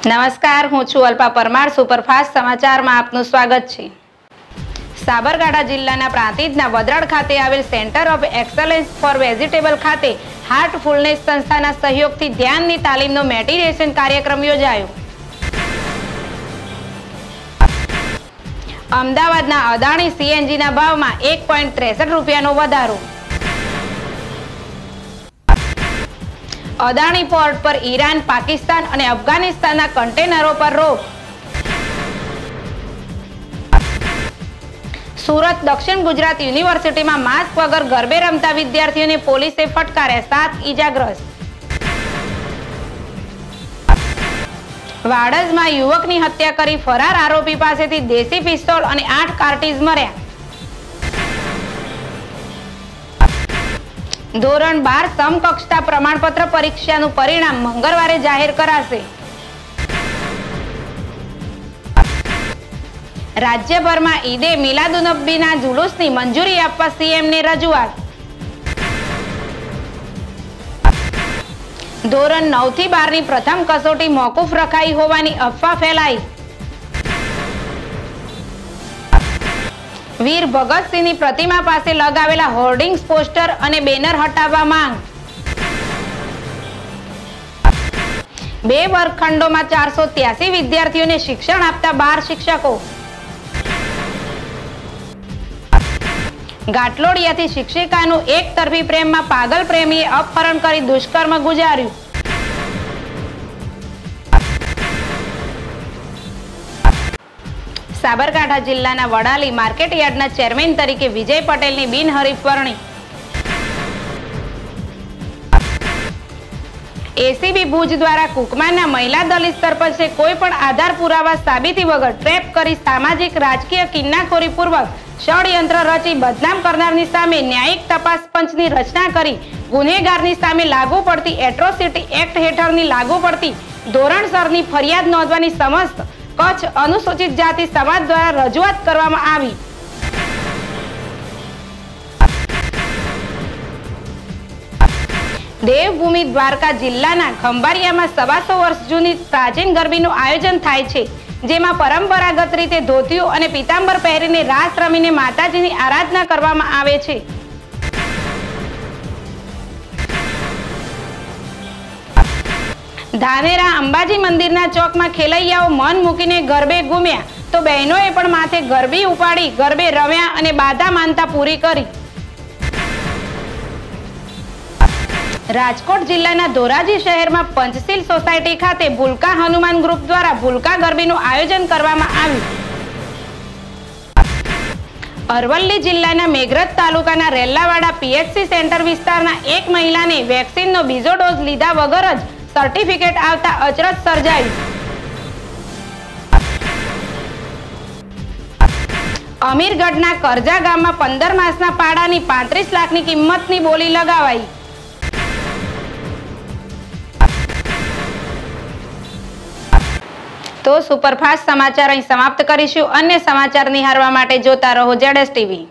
નમસ્કાર હું છું અલ્પા પરમાર સુપરફાસ્ટ સમાચારમાં આપનું સ્વાગત છે. સાબરકાંઠા જિલ્લાના પ્રાંતિજના વદરાડ ખાતે આવેલ center of excellence for vegetable ખાતે હાર્ટ સંસ્થાના સહયોગથી ધ્યાનની તાલીમનો મેડિટેશન કાર્યક્રમ યોજાયો. અમદાવાદના અદાણી સીએનજીના ભાવમાં એક પોઈન્ટ ત્રેસઠ રૂપિયાનો વધારો. અદાણી પોર્ટ પર ઈરાન, પાકિસ્તાન અને અફઘાનિસ્તાનના કન્ટેનરો પર રોક. સુરત દક્ષિણ ગુજરાત યુનિવર્સિટીમાં માસ્ક વગર ગરબે રમતા વિદ્યાર્થીઓને પોલીસે ફટકાર્યા સાત ઈજાગ્રસ્ત. વાડજમાં યુવકની હત્યા કરી ફરાર આરોપી પાસેથી દેશી પિસ્તોલ અને આઠ કાર્ટીઝ મર્યા. ધોરણ બાર સમકક્ષતા પ્રમાણપત્ર પરીક્ષાનું પરિણામ મંગળવારે જાહેર કરાશે. રાજ્યભરમાં ઈદે મિલાદુનબીના જુલુસની મંજૂરી આપવા સીએમને રજૂઆત. ધોરણ નવથી બારની પ્રથમ કસોટી મોકૂફ રખાઈ હોવાની અફવા ફેલાઈ. વીર ભગતસિંહની પ્રતિમા પાસે લગાવેલા હોર્ડિંગ્સ પોસ્ટર અને બેનર હટાવવા માંગ. બે વર્ગખંડોમાં ચારસો ત્યાસી વિદ્યાર્થીઓને શિક્ષણ આપતા બાર શિક્ષકો. ગાટલોડિયાથી શિક્ષિકાનું એક તરફી પ્રેમમાં પાગલ પ્રેમીએ અપહરણ કરી દુષ્કર્મ ગુજાર્યું. સાબરકાંઠા જિલ્લાના વડાલી માર્કેટ યાર્ડના ચેરમેન તરીકે વિજય પટેલની બિનહરીફ વરણી. એસીબી ભુજ દ્વારા કુકમાના મહિલા દલિત સરપંચે કોઈ પણ આધાર પુરાવા સાબિતી વગર ટ્રેપ કરી સામાજિક રાજકીય કિન્નાખોરી પૂર્વક ષડયંત્ર રચી બદનામ કરનારની સામે ન્યાયિક તપાસ પંચની રચના કરી ગુનેગારની સામે લાગુ પડતી એટ્રોસિટી એક્ટ હેઠળની લાગુ પડતી ધોરણસરની ફરિયાદ નોંધવાની સમસ્ત કચ્છ અનુસૂચિત જાતિ સમાજ દ્વારા રજૂઆત કરવામાં આવી. દેવભૂમિ દ્વારકા જિલ્લાના ખંભારિયામાં સવાસો વર્ષ જૂની પ્રાચીન ગરબીનું આયોજન થાય છે. જેમાં પરંપરાગત રીતે ધોતિયો અને પીતાંબર પહેરીને રાસ રમીને માતાજીની આરાધના કરવામાં આવે છે. ધાનેરા અંબાજી મંદિરના ચોકમાં ખેલૈયાઓ મન મૂકીને ગરબે ઘૂમ્યા તો બહેનોએ પણ માથે ગરબી ઉપાડી ગરબે રમ્યા અને બાધા માનતા પૂરી કરી. રાજકોટ જિલ્લાના ધોરાજી શહેરમાં પંચશીલ સોસાયટી ખાતે ભૂલકા હનુમાન ગ્રુપ દ્વારા ભૂલકા ગરબીનું આયોજન કરવામાં આવ્યું. અરવલ્લી જિલ્લાના મેઘરજ તાલુકાના રેલ્લાવાડા પીએચસી સેન્ટર વિસ્તારના એક મહિલાને વેક્સિનનો બીજો ડોઝ લીધા વગર જ સર્ટિફિકેટ આવતા અચરજ સર્જાયું. અમીરગઢના કરજા ગામમાં પંદર માસના પાડાની પાંત્રીસ લાખની કિંમતની બોલી લગાવાઈ. તો સુપરફાસ્ટ સમાચાર અહીં સમાપ્ત કરીશું. અન્ય સમાચાર નિહાળવા માટે જોતા રહો જેડેસ ટીવી.